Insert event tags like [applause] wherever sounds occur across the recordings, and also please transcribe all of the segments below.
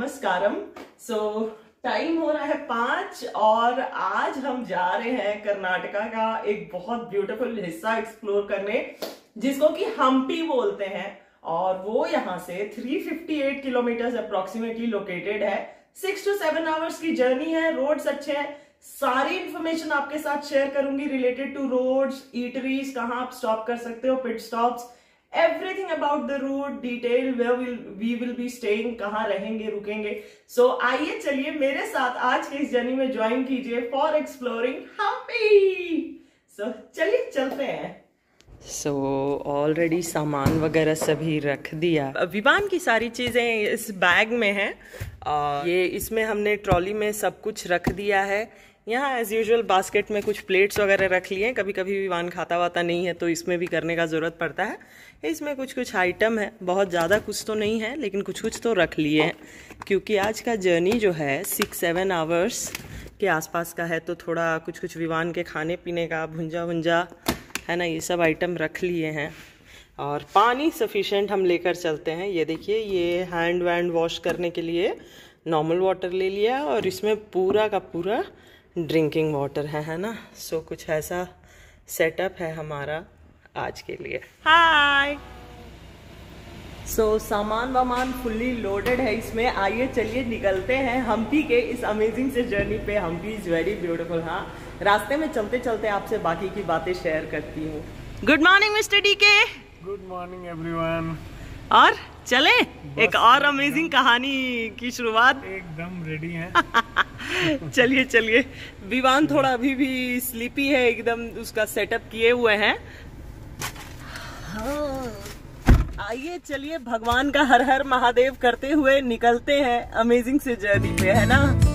नमस्कारम। सो time हो रहा है पाँच और आज हम जा रहे हैं कर्नाटका का एक बहुत ब्यूटीफुल हिस्सा एक्सप्लोर करने, जिसको कि हम्पी बोलते हैं। और वो यहाँ से 358 किलोमीटर अप्रोक्सीमेटली लोकेटेड है। सिक्स टू सेवन आवर्स की जर्नी है रोड्स अच्छे हैं। सारी इंफॉर्मेशन आपके साथ शेयर करूँगी रिलेटेड टू रोड्स ईटरीज कहाँ आप स्टॉप कर सकते हो pit stops everything about the route detail where will we will be staying कहाँ रहेंगे रुकेंगे। सो so, आइए चलिए मेरे साथ आज के इस जर्नी में ज्वाइन कीजिए फॉर एक्सप्लोरिंग हम्पी सो चलिए चलते हैं। सो so, ऑलरेडी सामान वगैरह सभी रख दिया। विमान की सारी चीज़ें इस बैग में है। और ये इसमें हमने ट्रॉली में सब कुछ रख दिया है। यहाँ एज यूजल बास्केट में कुछ प्लेट्स वगैरह रख लिए कभी कभी विमान खाता वाता नहीं है तो इसमें भी करने का ज़रूरत पड़ता है। इसमें कुछ कुछ आइटम है। बहुत ज़्यादा कुछ तो नहीं है, लेकिन कुछ कुछ तो रख लिए हैं। क्योंकि आज का जर्नी जो है सिक्स सेवन आवर्स के आसपास का है तो थोड़ा कुछ कुछ विमान के खाने पीने का भुंजा भुंजा है ना, ये सब आइटम रख लिए हैं। और पानी सफिशेंट हम लेकर चलते हैं। ये देखिए, ये हैंड वैंड वॉश करने के लिए नॉर्मल वाटर ले लिया और इसमें पूरा का पूरा ड्रिंकिंग वाटर है है ना? सो so, कुछ ऐसा सेटअप है हमारा आज के लिए। हाय सो so, सामान वामान फुल्ली लोडेड है इसमें। आइए चलिए निकलते हैं हम्पी के इस अमेजिंग से जर्नी पे। हम्पी इज़ वेरी ब्यूटीफुल हाँ? रास्ते में चलते चलते आपसे बाकी की बातें शेयर करती हूँ। Good morning mister D K good morning everyone और? चले। एक और अमेजिंग कहानी की शुरुआत। एकदम रेडी है। [laughs] चलिए चलिए। विवान थोड़ा अभी भी स्लीपी है एकदम उसका सेटअप किए हुए हैं। हाँ। आइए चलिए भगवान का हर हर महादेव करते हुए निकलते हैं अमेजिंग से जर्नी पे है ना?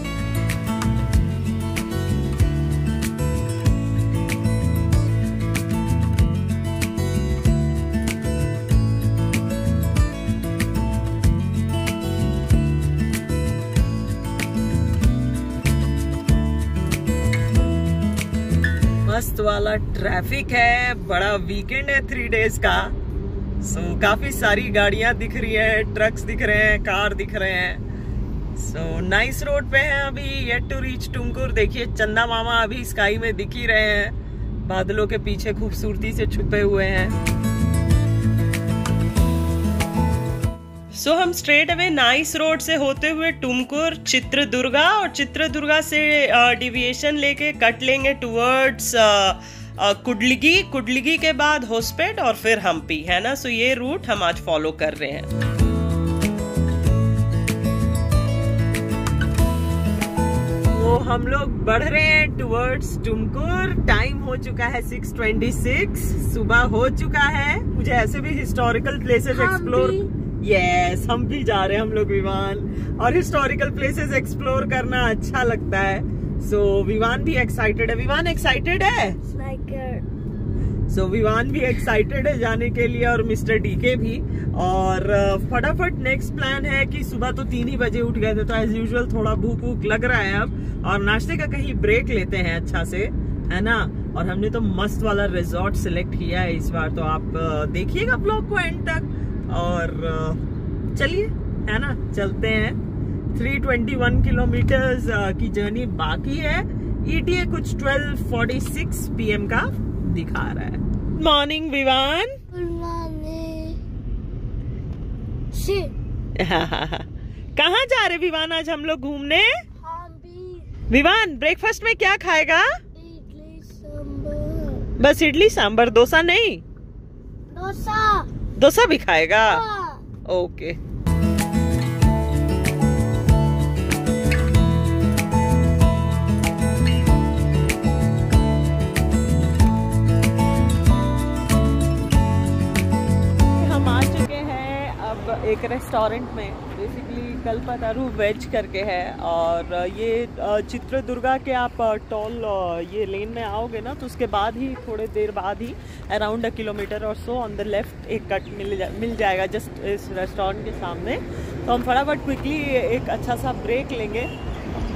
वाला ट्रैफ़िक है बड़ा वीकेंड है थ्री डेज़ का। सो so, काफ़ी सारी गाड़ियाँ दिख रही है ट्रक्स दिख रहे हैं कार दिख रहे हैं। सो नाइस रोड पे है अभी येट टू रीच टुमकुर। देखिए चंदा मामा अभी स्काई में दिख ही रहे हैं। बादलों के पीछे खूबसूरती से छुपे हुए हैं। सो so, हम स्ट्रेट अवे नाइस रोड से होते हुए टुमकुर चित्रदुर्गा और चित्रदुर्गा से डिविएशन लेके कट लेंगे टुवर्ड्स कुडलिगी कुडलिगी के बाद होस्पेट और फिर हम्पी है ना? सो so, ये रूट हम आज फॉलो कर रहे हैं। तो हम लोग बढ़ रहे हैं टुवर्ड्स टुमकुर टाइम हो चुका है 6:26 सुबह हो चुका है। मुझे ऐसे भी हिस्टोरिकल प्लेसेस एक्सप्लोर यस हम भी जा रहे हैं हम लोग विमान और हिस्टोरिकल प्लेसेस एक्सप्लोर करना अच्छा लगता है। सो so, विमान भी एक्साइटेड है। विमान एक्साइटेड है? सो so, विमान भी एक्साइटेड है जाने के लिए और मिस्टर डीके भी। और फटाफट नेक्स्ट प्लान है कि सुबह तो तीन ही बजे उठ गए थे तो एज यूजुअल थोड़ा भूख भूख लग रहा है अब। और नाश्ते का कहीं ब्रेक लेते हैं अच्छा से है ना? और हमने तो मस्त वाला रिजॉर्ट सिलेक्ट किया है इस बार तो आप देखिएगा ब्लॉग को एंड तक। और चलिए है ना? चलते हैं। 321 किलोमीटर की जर्नी बाकी है। ईटीए कुछ 12:46 पीएम का दिखा रहा है। मॉर्निंग विवान [laughs] कहाँ जा रहे विवान आज हम लोग घूमने? विवान ब्रेकफास्ट में क्या खाएगा? इडली सांबर बस इडली सांबर डोसा नहीं? डोसा। डोसा भी खाएगा? ओके। हम आ चुके हैं अब एक रेस्टोरेंट में। कलपतारू वेज करके है और ये चित्रदुर्गा के आप टोल ये लेन में आओगे ना तो उसके बाद ही थोड़े देर बाद ही अराउंड अ किलोमीटर और सो ऑन द लेफ़्ट एक कट मिल जा, मिल जाएगा जस्ट इस रेस्टोरेंट के सामने। तो हम फटाफट क्विकली एक अच्छा सा ब्रेक लेंगे।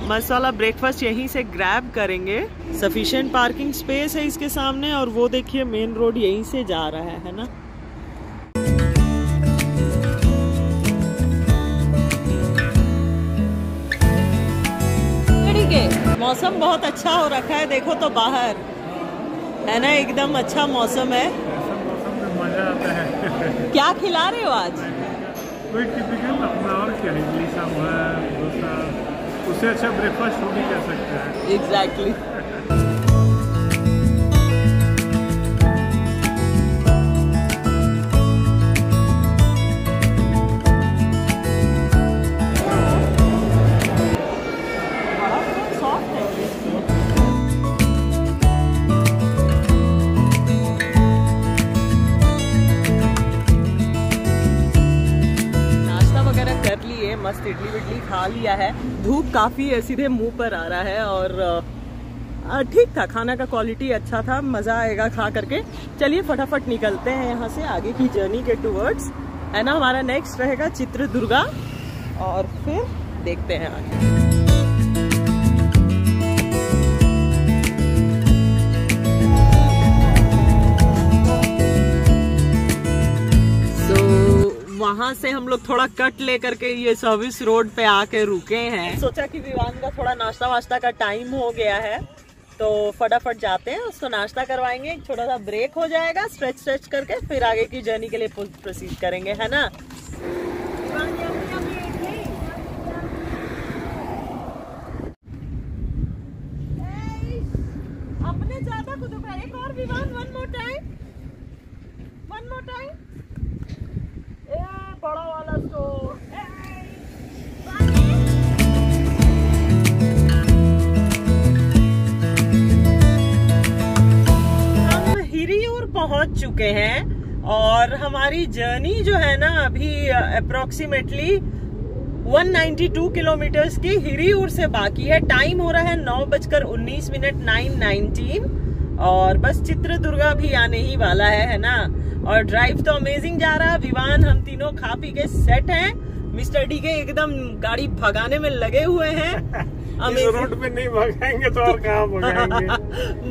मस्त वाला ब्रेकफास्ट यहीं से ग्रैब करेंगे। सफिशेंट पार्किंग स्पेस है इसके सामने और वो देखिए मेन रोड यहीं से जा रहा है है ना? मौसम बहुत अच्छा हो रखा है देखो तो बाहर। है ना एकदम अच्छा मौसम है। ऐसा मौसम में मज़ा आता है क्या खिला रहे हो आज? कोई टिपिकल अपना और क्या है डोसा उससे अच्छा ब्रेकफास्ट हो भी कह सकते हैं। एग्जैक्टली नाश्ता धूप काफ़ी सीधे मुँह पर आ रहा है और ठीक था, खाना का क्वालिटी अच्छा था, मज़ा आएगा खा करके। चलिए फटाफट निकलते हैं यहाँ से, आगे की जर्नी के टूवर्ड्स है ना, हमारा नेक्स्ट रहेगा चित्रदुर्गा और फिर देखते हैं आगे। वहाँ से हम लोग थोड़ा कट लेकर के ये सर्विस रोड पे आके रुके हैं। सोचा कि विवान का थोड़ा नाश्ता वाश्ता का टाइम हो गया है तो फटाफट जाते हैं, उसको नाश्ता करवाएँगे थोड़ा सा ब्रेक हो जाएगा स्ट्रेच स्ट्रेच करके, फिर आगे की जर्नी के लिए प्रोसीड करेंगे, है ना? चुके हैं और हमारी जर्नी जो है ना अभी अप्रोक्सीमेटली 192 किलोमीटर्स की हिरियूर से बाकी है। टाइम हो रहा है नौ बजकर उन्नीस मिनट नाइन नाइनटीन और बस चित्रदुर्गा भी आने ही वाला है है ना? और ड्राइव तो अमेजिंग जा रहा। है विवान हम तीनों खा पी के सेट हैं। मिस्टर डी के एकदम गाड़ी भगाने में लगे हुए हैं। [laughs] रोड पे नहीं भगाएँगे तो और कहाँ [laughs] भगाएँगे?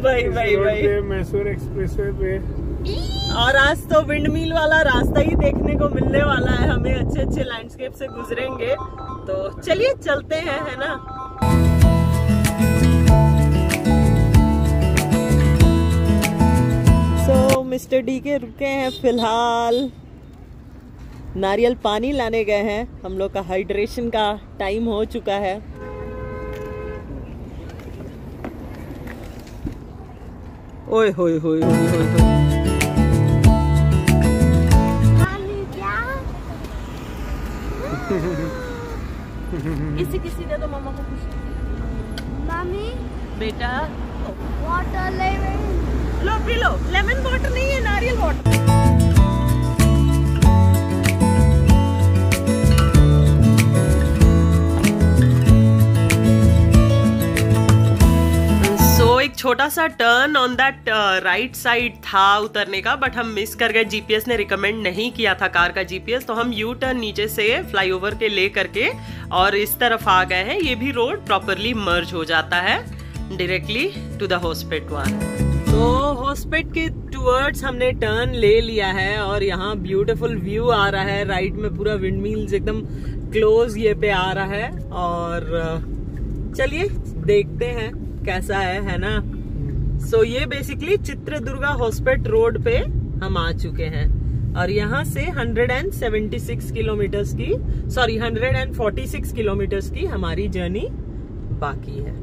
भाई भाई भाई मैसूर एक्सप्रेसवे पे और आज तो विंडमिल वाला रास्ता ही देखने को मिलने वाला है। हमें अच्छे अच्छे लैंडस्केप से गुजरेंगे। तो चलिए चलते हैं, है ना? सो मिस्टर डी के रुके हैं फ़िलहाल। नारियल पानी लाने गए हैं। हम लोग का हाइड्रेशन का टाइम हो चुका है। ओए, होए होए होए होए होए। [laughs] किसी किसी ने तो मामा को कुछ मामी? बेटा। वाटर लेमन लो पी लो। लेमन वाटर नहीं है नारियल वाटर छोटा सा turn on that right side था उतरने का बट हम मिस कर गए। जीपीएस ने रिकमेंड नहीं किया था कार का जीपीएस तो हम यू टर्न नीचे से फ्लाईओवर के ले करके और इस तरफ़ आ गए हैं। ये भी रोड प्रॉपरली मर्ज हो जाता है directly to the hospital one तो हॉस्पिट के टूवर्ड्स हमने टर्न ले लिया है और यहाँ ब्यूटीफुल व्यू आ रहा है। राइट में पूरा विंड मिल्स एकदम क्लोज ये पे आ रहा है और चलिए देखते हैं। कैसा है है ना? सो so, ये बेसिकली चित्रदुर्गा हॉस्पिट रोड पे हम आ चुके हैं। और यहाँ से 176 किलोमीटर्स की सॉरी 146 किलोमीटर्स की हमारी जर्नी बाकी है।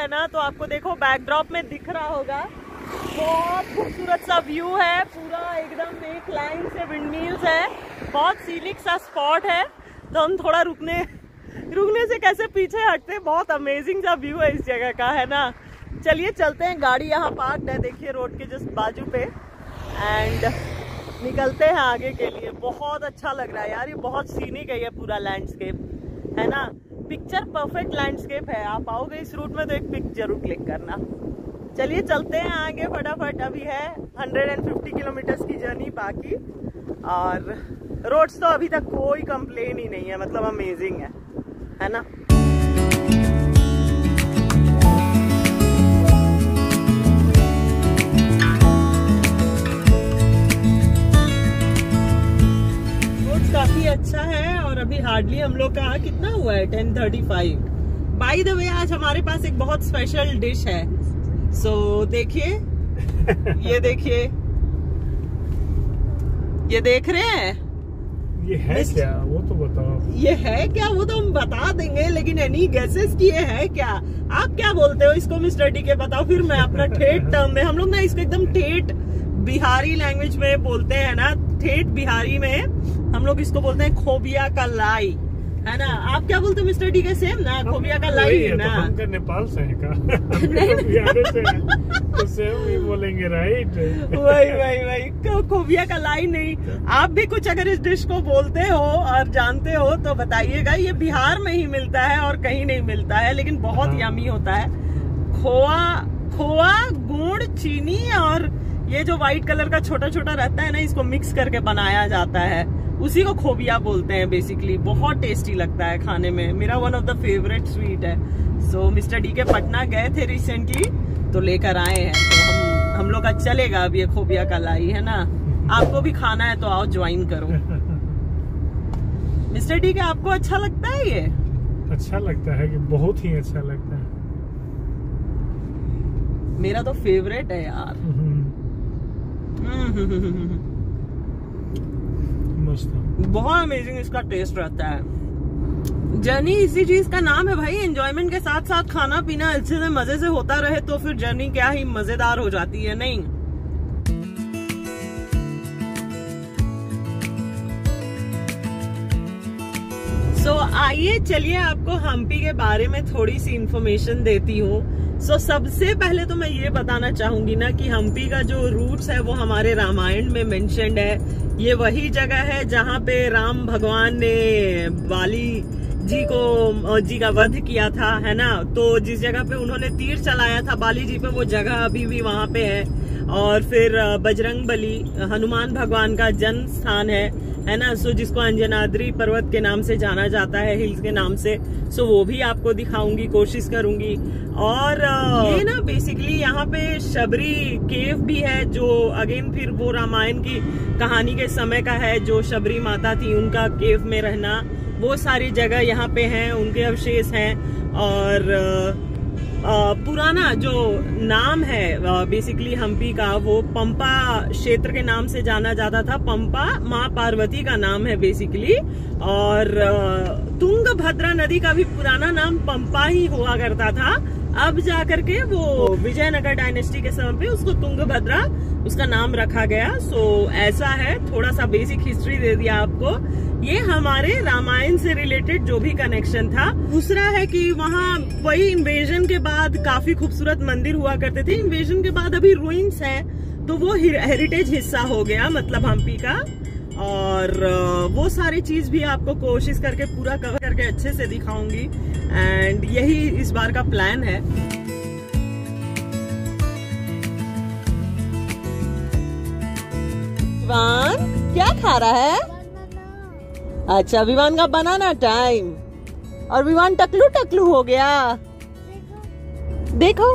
है ना तो आपको देखो बैकड्रॉप में दिख रहा होगा। बहुत खूबसूरत सा व्यू है, पूरा एकदम एक लाइन से विंडमिल्स है। बहुत सीलिक सा स्पॉट है। तो हम थोड़ा रुकने रुकने से कैसे पीछे हटते, बहुत अमेजिंग सा व्यू है इस जगह का, है ना? चलिए चलते हैं, गाड़ी यहाँ पार्क है, देखिए रोड के जस्ट बाजू पे। एंड निकलते हैं आगे के लिए। बहुत अच्छा लग रहा है यार, ये बहुत सीनिक है ये पूरा लैंडस्केप है ना? पिक्चर परफेक्ट लैंडस्केप है। आप आओगे इस रूट में तो एक पिक ज़रूर क्लिक करना। चलिए चलते हैं आगे फटाफट। अभी है 150 किलोमीटर की जर्नी बाकी। और रोड्स तो अभी तक कोई कंप्लेन ही नहीं है। मतलब अमेजिंग है। है ना? काफ़ी अच्छा है और अभी हार्डली हम लोग का कितना हुआ है? Ten thirty five by the way आज हमारे पास एक बहुत स्पेशल डिश है। सो so, देखिए। ये देखिए। ये देख रहे हैं? ये है Miss- क्या? वो तो बताओ। ये है क्या? वो तो हम बता देंगे लेकिन एनी गेसेस की ये है क्या? आप क्या बोलते हो इसको मिस्टर डी के बताओ फिर मैं अपना [laughs] ठेठ टर्म में हम लोग ना इसको एकदम ठेठ बिहारी लैंग्वेज में बोलते हैं ना ठेठ बिहारी में हम लोग इसको बोलते हैं खोबिया का लाई है ना? आप क्या बोलते हो मिस्टर डी के सेम ना? खोबिया का लाई है है ना? तो नेपाल से है का? [laughs] तो से तो सेम ही बोलेंगे राइट वही वही वही। खोबिया का लाई नहीं। आप भी कुछ अगर इस डिश को बोलते हो और जानते हो तो बताइएगा ये बिहार में ही मिलता है और कहीं नहीं मिलता है लेकिन बहुत हाँ। यमी होता है। खोआ खोआ गुड़ चीनी और ये जो व्हाइट कलर का छोटा छोटा रहता है ना इसको मिक्स करके बनाया जाता है। उसी को खोबिया बोलते हैं बेसिकली बहुत टेस्टी लगता है खाने में। मेरा one of the favourite sweet है। सो मिस्टर डी के पटना गए थे रिसेंटली तो लेकर आए हैं। तो हम हम लोग का चलेगा अब ये खोबिया का लाई है ना? आपको भी खाना है तो आओ ज्वाइन करो। मिस्टर डी के आपको अच्छा लगता है ये? अच्छा लगता है कि बहुत ही अच्छा लगता है। मेरा तो फेवरेट है यार। हम्म। बहुत अमेजिंग इसका टेस्ट रहता है। जर्नी इसी चीज़ का नाम है भाई एंजॉयमेंट के साथ साथ खाना पीना अच्छे से मज़े से होता रहे तो फिर जर्नी क्या ही मज़ेदार हो जाती है नहीं? सो so, आइए चलिए आपको हम्पी के बारे में थोड़ी सी इंफॉर्मेशन देती हूँ। सो so, सबसे पहले तो मैं ये बताना चाहूँगी ना कि हम्पी का जो रूट्स है वो हमारे रामायण में मेंशन्ड है। ये वही जगह है जहाँ पे राम भगवान ने बाली जी को जी का वध किया था है ना? तो जिस जगह पे उन्होंने तीर चलाया था बाली जी पे वो जगह अभी भी वहाँ पे है। और फिर बजरंग बली हनुमान भगवान का जन्म स्थान है। है ना? सो जिसको अंजनाद्री पर्वत के नाम से जाना जाता है, हिल्स के नाम से सो वो भी आपको दिखाऊँगी, कोशिश करूँगी। और ये ना बेसिकली यहाँ पे शबरी केव भी है, जो अगेन फिर वो रामायण की कहानी के समय का है, जो शबरी माता थी, उनका केव में रहना। वो सारी जगह यहाँ पे हैं, उनके अवशेष हैं। और पुराना जो नाम है बेसिकली हम्पी का वो पंपा क्षेत्र के नाम से जाना जाता था। पंपा माँ पार्वती का नाम है बेसिकली और अ, तुंगभद्रा नदी का भी पुराना नाम पंपा ही हुआ करता था। अब जाकर के वो विजयनगर डायनेस्टी के समय पे उसको तुंगभद्रा उसका नाम रखा गया। सो ऐसा है। थोड़ा सा बेसिक हिस्ट्री दे दिया आपको। ये हमारे रामायण से रिलेटेड जो भी कनेक्शन था। दूसरा है कि वहाँ वही इन्वेजन के बाद काफ़ी खूबसूरत मंदिर हुआ करते थे। इन्वेजन के बाद अभी रुइंस है तो वो हेरिटेज हिस्सा हो गया मतलब हम्पी का। और वो सारी चीज़ भी आपको कोशिश करके पूरा कवर करके अच्छे से दिखाऊँगी। एंड यही इस बार का प्लान है। क्या खा रहा है? अच्छा विवान का बनाना टाइम और विवान टकलू टकलू हो गया। देखो।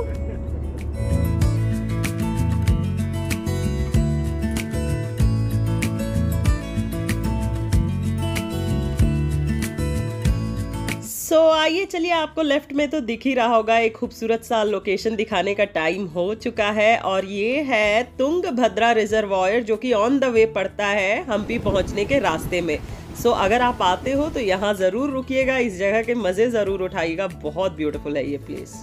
सो so, आइए चलिए आपको लेफ़्ट में तो दिख ही रहा होगा एक खूबसूरत सा लोकेशन दिखाने का टाइम हो चुका है। और ये है तुंग तुंगभद्रा रिजर्वॉयर जो कि ऑन द वे पड़ता है हम्पी पहुँचने के रास्ते में। सो so, अगर आप आते हो तो यहाँ ज़रूर रुकिएगा। इस जगह के मज़े ज़रूर उठाइएगा। बहुत ब्यूटीफुल है ये प्लेस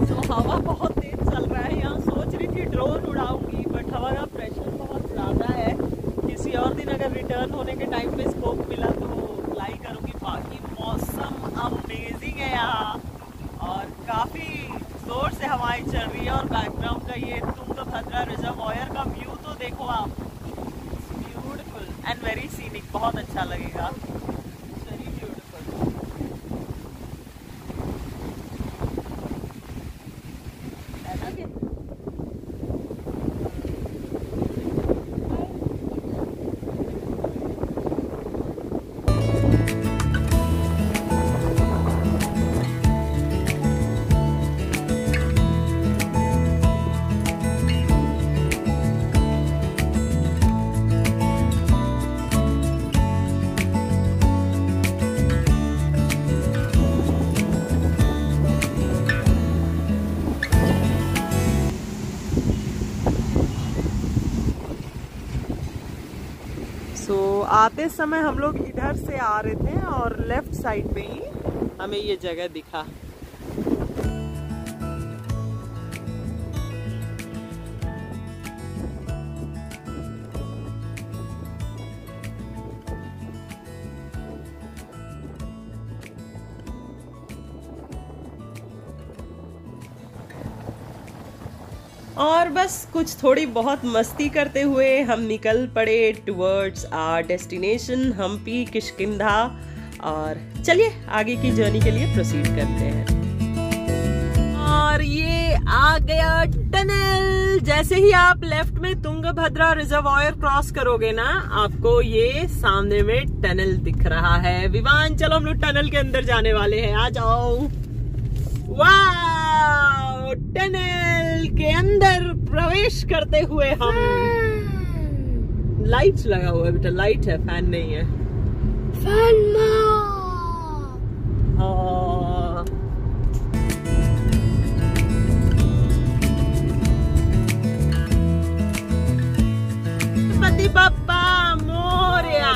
तो हवा बहुत तेज चल रहा है। यहाँ सोच रही थी ड्रोन उड़ाऊँगी बट हवा का प्रेशर बहुत ज़्यादा है। किसी और दिन अगर रिटर्न होने के टाइम पे स्कोप मिला तो करूँगी। बाकी मौसम अमेजिंग है यहाँ। और काफ़ी से हवाएँ चल रही है और बैकग्राउंड का ये तुम तो खतरा रिजर्वॉयर का व्यू तो देखो आप। ब्यूटीफुल एंड वेरी सीनिक बहुत अच्छा लगेगा। सो so, आते समय हम लोग इधर से आ रहे थे और लेफ़्ट साइड पे ही हमें ये जगह दिखा। बस कुछ थोड़ी बहुत मस्ती करते हुए हम निकल पड़े towards our destination Hampi Kishkindha और चलिए, आगे की जर्नी के लिए प्रोसीड करते हैं। और ये आ गया टनल जैसे ही आप लेफ़्ट में तुंगभद्रा रिजर्वायर क्रॉस करोगे ना, आपको ये सामने में टनल दिख रहा है। विमान, चलो हम लोग टनल के अंदर जाने वाले हैं। आ जाओ। वाह टनल के अंदर प्रवेश करते हुए हम लाइट लगा हुआ है बेटा लाइट है फ़ैन नहीं है। Fun हाँ। गणपति बप्पा मोरया।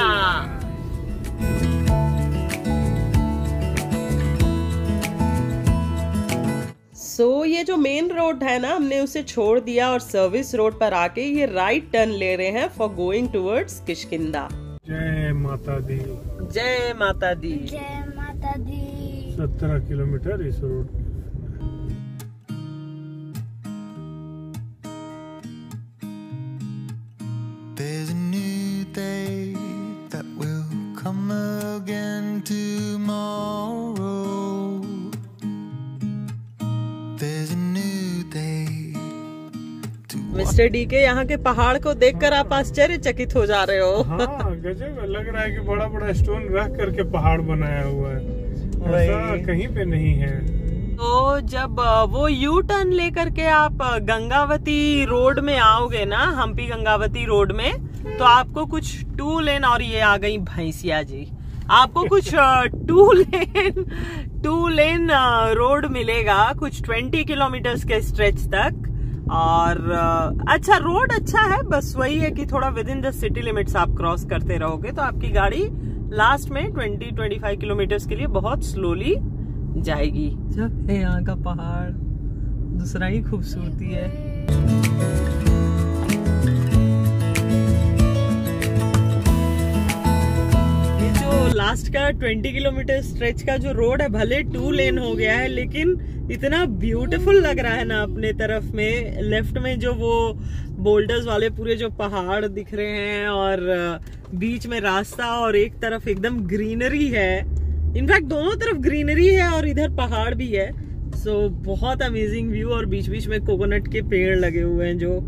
सो so, ये जो मेन रोड है ना हमने उसे छोड़ दिया और सर्विस रोड पर आके ये राइट टर्न ले रहे हैं फॉर गोइंग टूवर्ड्स किशकिंदा जय माता दी जय माता दी जय माता दी सत्रह किलोमीटर इस रोड मिस्टर डी के यहाँ के पहाड़ को देखकर आप आश्चर्यचकित हो जा रहे हो। हाँ गजब लग रहा है कि बड़ा बड़ा स्टोन रख करके पहाड़ बनाया हुआ है। ऐसा कहीं पे नहीं है। तो जब वो यू टर्न लेकर के आप गंगावती रोड में आओगे ना हम्पी गंगावती रोड में तो आपको कुछ टू लेन और ये आ गई भैंसिया जी। आपको [laughs] कुछ two lane two lane road मिलेगा कुछ ट्वेंटी किलोमीटर के स्ट्रेच तक। और अच्छा रोड अच्छा है बस वही है कि थोड़ा within the city limits आप क्रॉस करते रहोगे तो आपकी गाड़ी लास्ट में 20 25 किलोमीटर के लिए बहुत स्लोली जाएगी। जब है यहाँ का पहाड़ दूसरा ही खूबसूरती है। ये जो लास्ट का 20 किलोमीटर स्ट्रेच का जो रोड है भले टू लेन हो गया है लेकिन इतना ब्यूटीफुल लग रहा है ना अपने तरफ़ में लेफ़्ट में जो वो बोल्डर्स वाले पूरे जो पहाड़ दिख रहे हैं और बीच में रास्ता और एक तरफ़ एकदम ग्रीनरी है। इनफैक्ट दोनों तरफ़ ग्रीनरी है और इधर पहाड़ भी है। सो so, बहुत अमेजिंग व्यू और बीच बीच में कोकोनट के पेड़ लगे हुए हैं जो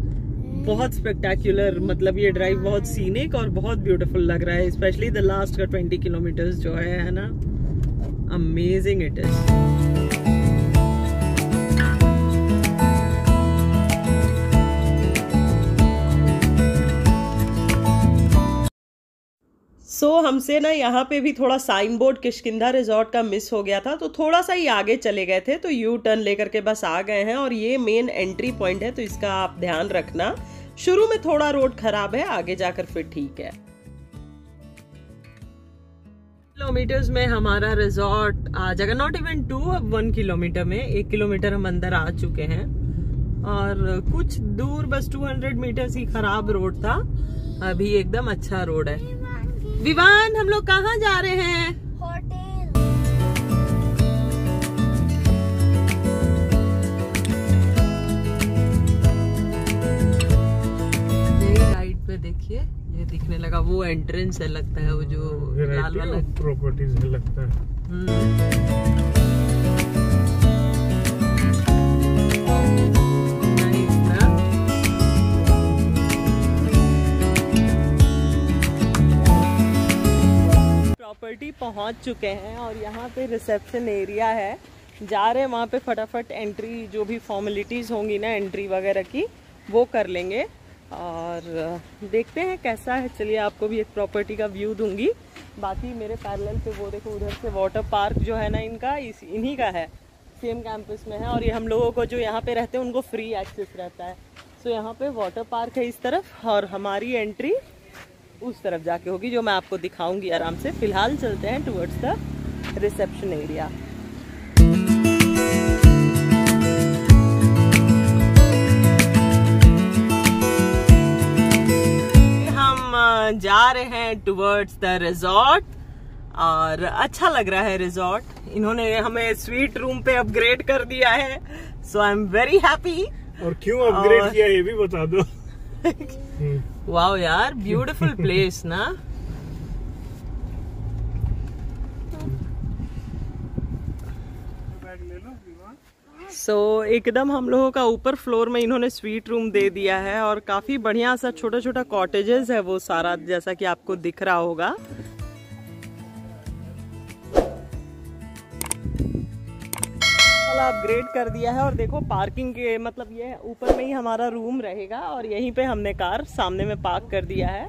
बहुत स्पेक्टेक्युलर मतलब ये ड्राइव बहुत सीनिक और बहुत ब्यूटीफुल लग रहा है स्पेशली द लास्ट का 20 किलोमीटर्स जो है है ना? Amazing it is so so, हमसे ना यहाँ पे भी थोड़ा साइन बोर्ड किशकिंधा रिजॉर्ट का मिस हो गया था तो थोड़ा सा ही आगे चले गए थे तो यू टर्न लेकर के बस आ गए हैं और ये मेन एंट्री पॉइंट है तो इसका आप ध्यान रखना। शुरू में थोड़ा रोड खराब है आगे जाकर फिर ठीक है। किलोमीटर्स में हमारा रिजॉर्ट आ जाएगा नॉट इवन टू अब वन किलोमीटर में एक किलोमीटर हम अंदर आ चुके हैं। और कुछ दूर बस 200 मीटर ही खराब रोड था अभी एकदम अच्छा रोड है। विवान हम लोग कहाँ जा रहे हैं? होटल। यही पे देखिए ये दिखने लगा वो एंट्रेंस है लगता है वो जो लाल वाला। प्रॉपर्टीज़ है लगता है। प्रॉपर्टी पहुँच चुके हैं और यहाँ पे रिसेप्शन एरिया है। जा रहे हैं, वहाँ पे फटाफट एंट्री जो भी फॉर्मेलिटीज़ होंगी ना एंट्री वगैरह की, वो कर लेंगे। और देखते हैं कैसा है। चलिए आपको भी एक प्रॉपर्टी का व्यू दूँगी। बाकी मेरे पैरेलल पे वो देखो, उधर से वाटर पार्क जो है ना इनका, इस, इन्हीं का है। सेम कैंपस में है और ये हम लोगों को जो यहाँ पे रहते हैं, उनको फ्री एक्सेस रहता है। सो यहाँ पे वाटर पार्क है इस तरफ़ और हमारी एंट्री उस तरफ़ जाके होगी जो मैं आपको दिखाऊँगी आराम से। फ़िलहाल चलते हैं टुवर्ड्स द रिसेप्शन एरिया हम जा रहे हैं टुवर्ड्स द रिजॉर्ट और अच्छा लग रहा है रिजॉर्ट इन्होंने हमें स्वीट रूम पे अपग्रेड कर दिया है। So I am very happy और क्यों अपग्रेड और- किया ये भी बता दो। [laughs] वाओ यार ब्यूटीफुल प्लेस ना। सो so, एकदम हम लोगों का ऊपर फ्लोर में इन्होंने स्वीट रूम दे दिया है और काफ़ी बढ़िया सा छोटा छोटा कॉटेजेस है वो सारा जैसा कि आपको दिख रहा होगा वाला अपग्रेड कर दिया है और देखो पार्किंग के मतलब ये ऊपर में ही हमारा रूम रहेगा और यहीं पे हमने कार सामने में पार्क कर दिया है।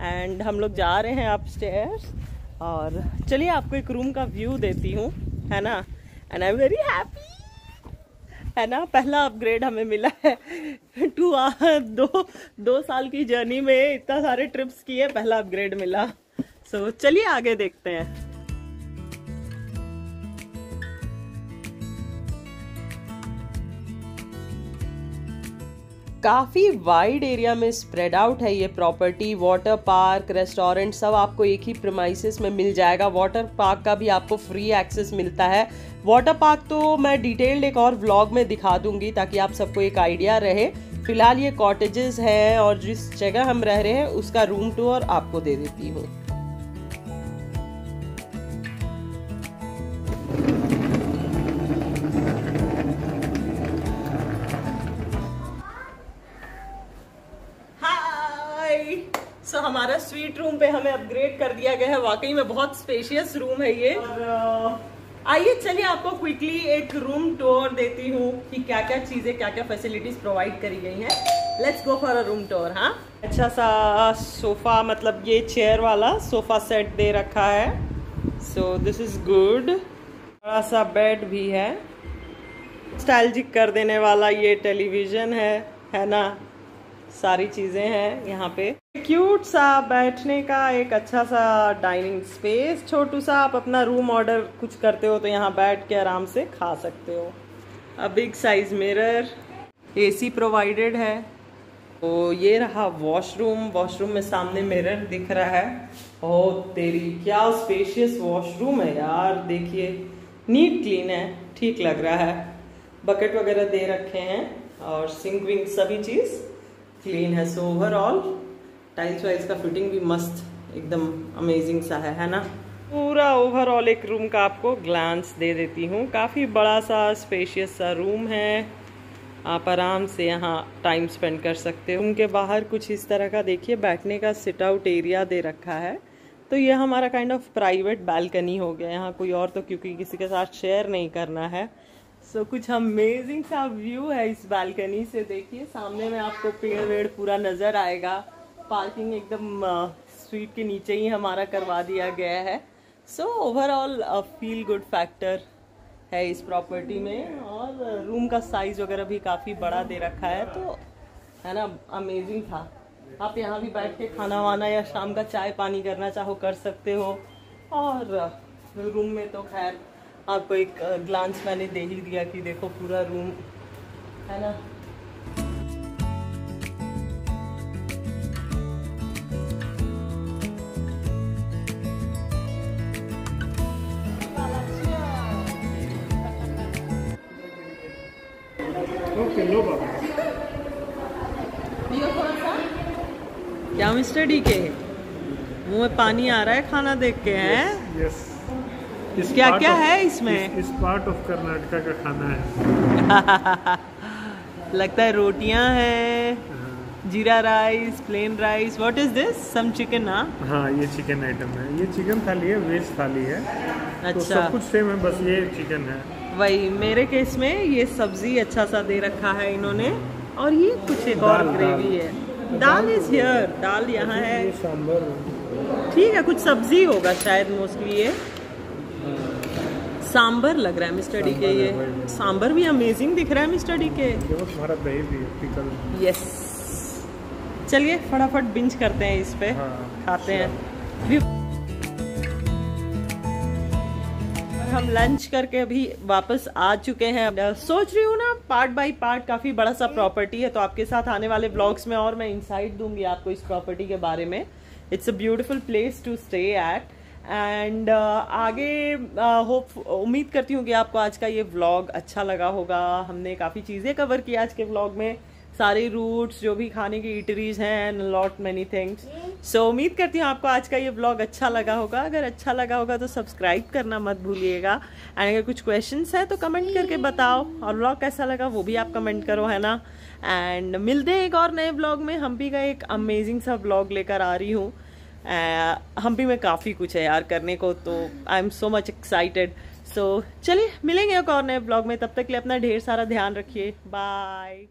एंड हम लोग जा रहे हैं अपस्टेयर्स और चलिए आपको एक रूम का व्यू देती हूँ है ना? And I am very happy है ना? पहला अपग्रेड हमें मिला है। टू दो दो साल की जर्नी में इतना सारे ट्रिप्स किए पहला अपग्रेड मिला। सो so, चलिए आगे देखते हैं। काफ़ी वाइड एरिया में स्प्रेड आउट है ये प्रॉपर्टी वाटर पार्क रेस्टोरेंट सब आपको एक ही प्रमाइसिस में मिल जाएगा। वाटर पार्क का भी आपको फ्री एक्सेस मिलता है। वाटर पार्क तो मैं डिटेल्ड एक और व्लॉग में दिखा दूँगी ताकि आप सबको एक आइडिया रहे। फ़िलहाल ये कॉटेजेस हैं और जिस जगह हम रह रहे हैं उसका रूम टूर आपको दे देती हूँ। स्वीट रूम पे हमें अपग्रेड कर दिया गया है। वाकई में बहुत स्पेशियस रूम है ये। आइए चलिए आपको क्विकली एक रूम टूर देती हूँ कि क्या क्या चीज़ें क्या क्या फैसिलिटीज़ प्रोवाइड करी गई हैं। Let's go for a room tour हाँ? अच्छा सा सोफा मतलब ये चेयर वाला सोफा सेट दे रखा है। सो दिस इज़ गुड बड़ा सा बेड भी है। स्टाइलजिक कर देने वाला ये टेलीविज़न है है ना? सारी चीज़ें हैं यहाँ पे। क्यूट सा बैठने का एक अच्छा सा डाइनिंग स्पेस छोटू सा आप अपना रूम ऑर्डर कुछ करते हो तो यहाँ बैठ के आराम से खा सकते हो। A big size mirror AC provided है। तो ये रहा वॉशरूम वॉशरूम में सामने मिरर दिख रहा है। ओ तेरी, क्या स्पेशियस वॉशरूम है यार, देखिए। नीट क्लीन है, ठीक लग रहा है। बकेट वगैरह दे रखे हैं और सिंक विंक सभी चीज़। क्लीन है सो ओवरऑल टाइल्स वाइल्स का फिटिंग भी मस्त, एकदम अमेजिंग सा है है ना? पूरा ओवरऑल एक रूम का आपको ग्लांस दे देती हूँ। काफ़ी बड़ा सा स्पेशियस सा रूम है। आप आराम से यहाँ टाइम स्पेंड कर सकते हो। उनके बाहर कुछ इस तरह का देखिए, बैठने का सिट आउट एरिया दे रखा है। तो ये हमारा काइंड ऑफ़ प्राइवेट बालकनी हो गया। यहाँ कोई और तो क्योंकि किसी के साथ शेयर नहीं करना है। सो so, कुछ अमेजिंग सा व्यू है इस बालकनी से देखिए सामने में आपको पेड़ वेड़ पूरा नज़र आएगा। पार्किंग एकदम स्ट्रीट के नीचे ही हमारा करवा दिया गया है। So overall feel good factor है इस प्रॉपर्टी में। और रूम का साइज़ वगैरह भी काफ़ी बड़ा दे रखा है तो है ना अमेजिंग था। आप यहाँ भी बैठ के खाना वाना या शाम का चाय पानी करना चाहो कर सकते हो। और रूम में तो खैर आपको एक ग्लांस मैंने दे ही दिया कि देखो पूरा रूम है ना? क्या मिस्टर डी के मुँह में पानी आ रहा है खाना देख के हैं? यस इस क्या- क्या of- है इसमें? इस, पार्ट ऑफ़ कर्नाटका का खाना है। [laughs] लगता है रोटियाँ हैं jeera rice plain rice what is this some chicken ना हाँ ये चिकन आइटम है। ये चिकन थाली है वेज थाली है। अच्छा तो अच्छा। सब कुछ सेम है बस ये चिकन है। वही मेरे केस में ये सब्ज़ी अच्छा सा दे रखा है इन्होंने। और ये कुछ एक और ग्रेवी है। दाल इज़ हियर दाल यहाँ है। ठीक है कुछ सब्ज़ी होगा शायद मोस्टली ये। सांबर लग रहा है मिस्टर डी के ये। सांबर भी अमेजिंग दिख रहा है मिस्टर डी के यस चलिए फटाफट बिंज करते हैं इस पे। हाँ। दिखाते हैं। हम लंच करके अभी वापस आ चुके हैं। सोच रही हूँ ना पार्ट बाय पार्ट काफ़ी बड़ा सा प्रॉपर्टी है तो आपके साथ आने वाले ब्लॉग्स में और मैं इंसाइट दूँगी आपको इस प्रॉपर्टी के बारे में। It's a beautiful place to stay at and uh, आगे होप uh, उम्मीद करती हूँ कि आपको आज का ये व्लॉग अच्छा लगा होगा। हमने काफ़ी चीज़ें कवर की आज के व्लॉग में। सारे रूट्स जो भी खाने की इटरीज हैं लॉट मैनी थिंग्स सो उम्मीद करती हूँ आपको आज का ये व्लॉग अच्छा लगा होगा। अगर अच्छा लगा होगा तो सब्सक्राइब करना मत भूलिएगा। एंड अगर कुछ क्वेश्चंस है तो कमेंट करके बताओ। और व्लॉग कैसा लगा वो भी आप कमेंट करो है ना? एंड मिलते हैं एक और नए व्लॉग में। हम भी का एक अमेजिंग सा व्लॉग लेकर आ रही हूँ। हम भी में काफ़ी कुछ है यार करने को तो I am so much excited so चलिए, मिलेंगे एक और नए ब्लॉग में. तब तक के लिए अपना ढेर सारा ध्यान रखिए. बाय